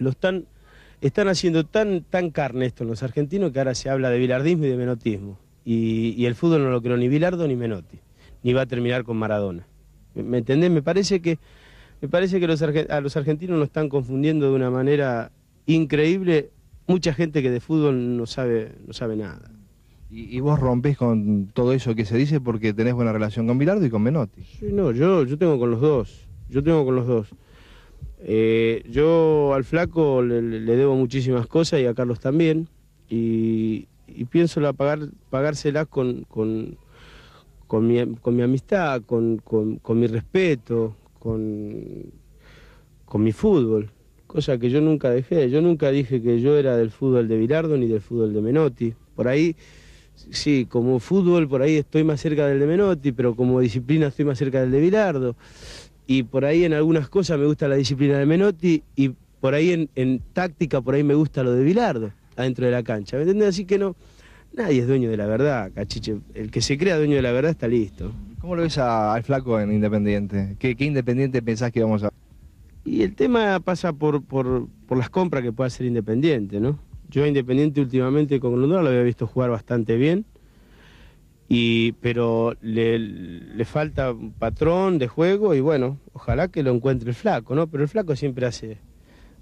lo están, están haciendo tan, tan carne esto en los argentinos que ahora se habla de bilardismo y de menotismo. Y, y el fútbol no lo creo ni Bilardo ni Menotti, ni va a terminar con Maradona. ¿Me, entendés? Me parece que, me parece que los a los argentinos lo están confundiendo de una manera increíble. Mucha gente que de fútbol no sabe, no sabe nada. Y, y vos rompés con todo eso que se dice porque tenés buena relación con Bilardo y con Menotti. Sí, no, yo, yo tengo con los dos. Yo tengo con los dos. Eh, yo al flaco le, le debo muchísimas cosas y a Carlos también. Y, pienso la pagar, pagárselas con, con, mi, con mi amistad, con, con, con mi respeto, con, con mi fútbol. Cosa que yo nunca dejé. Yo nunca dije que yo era del fútbol de Bilardo ni del fútbol de Menotti. Por ahí Sí, como fútbol por ahí estoy más cerca del de Menotti, pero como disciplina estoy más cerca del de Bilardo. Y por ahí en algunas cosas me gusta la disciplina de Menotti y por ahí en, en táctica por ahí me gusta lo de Bilardo, adentro de la cancha. ¿Me entendés? Así que no, nadie es dueño de la verdad, cachiche. El que se crea dueño de la verdad está listo. ¿Cómo lo ves a- al flaco en Independiente? ¿Qué, qué Independiente pensás que vamos a...? Y el tema pasa por, por, por las compras que pueda hacer Independiente, ¿no? Yo Independiente últimamente con Grondona lo había visto jugar bastante bien, y, pero le, le falta un patrón de juego y bueno, ojalá que lo encuentre el flaco, ¿no? Pero el flaco siempre hace,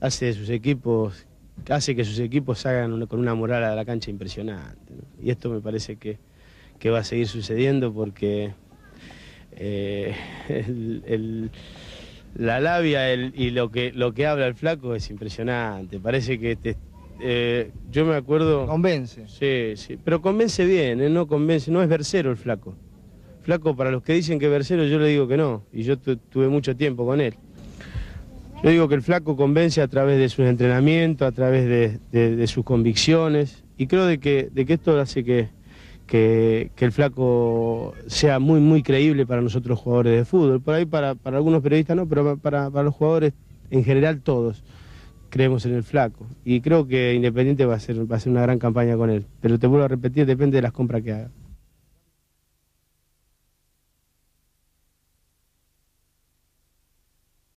hace sus equipos, hace que sus equipos una- con una moral a la cancha impresionante. ¿no? Y esto me parece que, que va a seguir sucediendo porque eh, el- la labia el- y lo que, lo que habla el flaco es impresionante. Parece que te- eh, yo me acuerdo... Convence. Sí, sí, pero convence bien, ¿eh? no convence, no es versero el flaco. Flaco, para los que dicen que es versero, yo le digo que no, y yo tu- tuve mucho tiempo con él. Yo digo que el flaco convence a través de sus entrenamientos, a través de, de- de sus convicciones, y creo de que, de que esto hace que, que, que el flaco sea muy, muy creíble para nosotros jugadores de fútbol. Por ahí para, para algunos periodistas no, pero para, para los jugadores en general todos creemos en el flaco. Y creo que Independiente va a, ser, va a ser una gran campaña con él. Pero te vuelvo a repetir, depende de las compras que haga.